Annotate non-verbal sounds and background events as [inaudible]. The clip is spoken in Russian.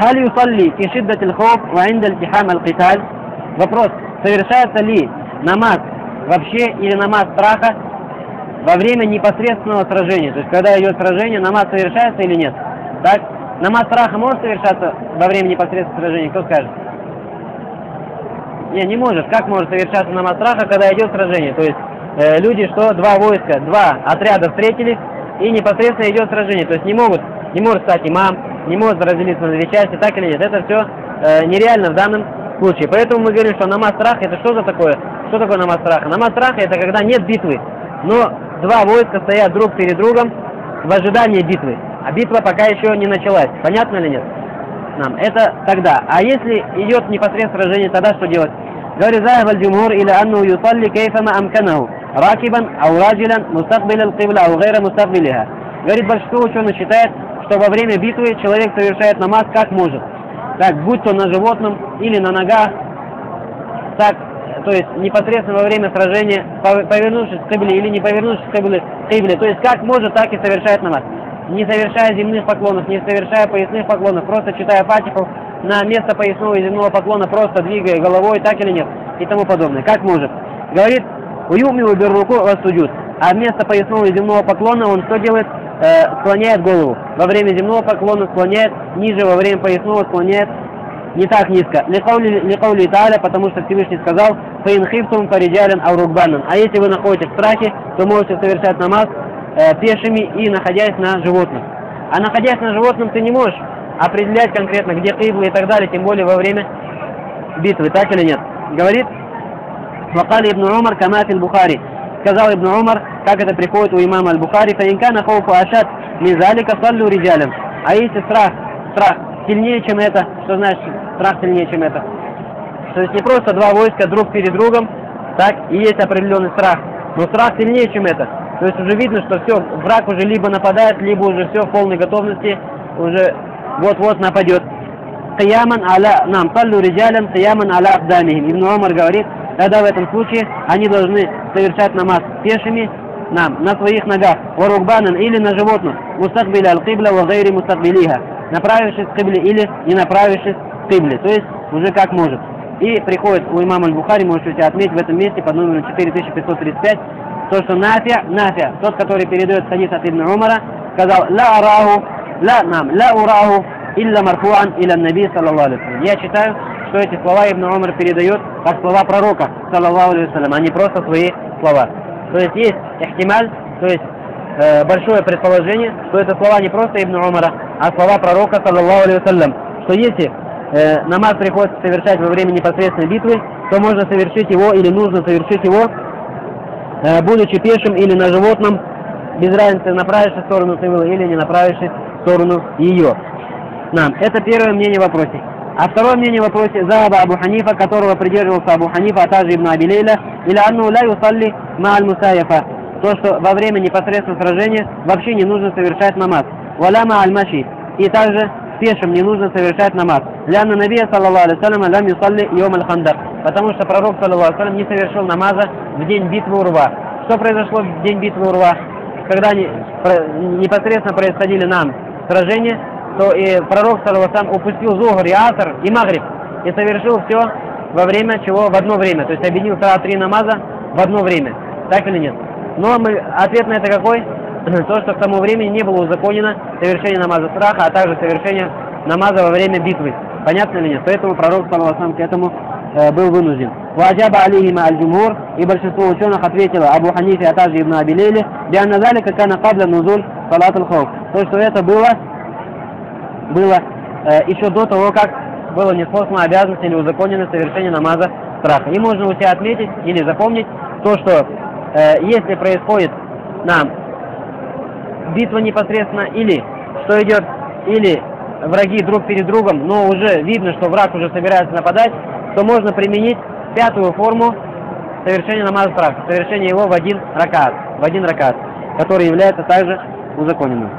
Халь юсалли фи шиддатил хоф ва индаль аль-киталь? Вопрос, совершается ли намаз вообще или намаз страха во время непосредственного сражения? То есть, когда идет сражение, намаз совершается или нет? Так? Намаз страха может совершаться во время непосредственного сражения? Кто скажет? Не, не может. Как может совершаться намаз страха, когда идет сражение? То есть, э, люди, что два войска, два отряда встретились, и непосредственно идет сражение. То есть, не могут, не может стать имам, не может разделиться на две части, так или нет. Это все э, нереально в данном случае. Поэтому мы говорим, что намаз страха это что за такое? Что такое намаз страха? Намаз страха это когда нет битвы, но два войска стоят друг перед другом в ожидании битвы, а битва пока еще не началась. Понятно или нет? Нам. Это тогда. А если идет непосредственно сражение, тогда что делать? Говорит Заев аль-Джумур или Анну Юсалли кейфама амканаху. Ракибан, аураджилян, мустакбилян кибла, аугайра мустакбилиха. Говорит, большинство ученых считает, что во время битвы человек совершает намаз как может. Так, будь то на животном или на ногах, так, то есть непосредственно во время сражения, повернувшись к кибле или не повернувшись к кибле, то есть как может, так и совершает намаз не совершая земных поклонов, не совершая поясных поклонов, просто читая фатиху на место поясного и земного поклона, просто двигая головой, так или нет, и тому подобное. Как может? Говорит, уюми уберруку суджуд. А вместо поясного и земного поклона он что делает? Э, склоняет голову. Во время земного поклона склоняет ниже, во время поясного склоняет не так низко. Ликаули Тааля, потому что Всевышний сказал, «Фаин хифтум фаридялен аурукбанан». А если вы находитесь в страхе, то можете совершать намаз э, пешими и находясь на животных. А находясь на животном ты не можешь определять конкретно, где кибла и так далее, тем более во время битвы, так или нет. Говорит, Вакали ибн Умар камат бухари Сказал ибн Умар, как это приходит у имама аль-Бухари, фаинкана хауфу ашат мизалика саллю риджалям. А если страх, страх сильнее, чем это, что значит страх сильнее, чем это? То есть не просто два войска друг перед другом, так, и есть определенный страх, но страх сильнее, чем это. То есть уже видно, что все, враг уже либо нападает, либо уже все в полной готовности, уже вот-вот нападет. Таяман аля, нам, саллю риджалям, таяман аля абдамихим. Ибн Умар говорит, тогда в этом случае они должны совершать намаз пешими, нам, на своих ногах, варукбанан или на животных, мустакбили аль-кибля ва гайри мустакбилиха, направившись к кибле или не направившись к кибле, то есть уже как может. И приходит у имама Аль-Бухари, можете отметить в этом месте под номером 4535, то, что Нафия, Нафия, тот, который передает хадис от Ибн Умара, сказал, ла араху, ла нам, ла ураху, илля марфуан, илля наби, саллаллаху Я читаю, что эти слова Ибн Умар передает как слова пророка, саллаллаху алейhi а не просто свои слова. То есть есть ихтималь, то есть э, большое предположение, что это слова не просто Ибн Умара, а слова пророка, саллаллаху алейhi что если э, намаз приходится совершать во время непосредственной битвы, то можно совершить его или нужно совершить его Э, будучи пешим или на животном, без разницы, направившись в сторону Кибла или не направившись в сторону ее. Нам. Это первое мнение в вопросе. А второе мнение в вопросе Заба Абу Ханифа, которого придерживался Абу Ханифа, а также Ибн Абилейля, или Анну ля юсалли ма'аль мусаяфа. То, что во время непосредственного сражения вообще не нужно совершать намаз. Валя ма'аль маши. И также пешим не нужно совершать намаз. Ляна Набия, саллаллаху алейhi лям юсалли йом аль-хандак. Потому что пророк, саллаллаху алейhi не совершил намаза в день битвы Урва. Что произошло в день битвы Урва? Когда непосредственно происходили нам сражения, то и пророк, саллаллаху упустил Зухр и Аср и Магриб. И совершил все во время чего? В одно время. То есть объединил сразу три намаза в одно время. Так или нет? Но мы, ответ на это какой? [clears throat] то, что к тому времени не было узаконено совершение намаза страха, а также совершение намаза во время битвы. Понятно или нет? Поэтому пророк, саллаху к этому э, был вынужден. Ваджаба алейхима аль-джумур, и большинство ученых ответило Абу Ханифе, а также Ибн Абилейли, бианна залика кана кабля нузуль салат То, что это было, было э, еще до того, как было неспослано обязанность или узаконено совершение намаза страха. И можно у себя отметить или запомнить то, что э, если происходит нам битва непосредственно, или что идет, или враги друг перед другом, но уже видно, что враг уже собирается нападать, то можно применить пятую форму совершения намаза страха, совершение его в один ракат, в один ракат, который является также узаконенным.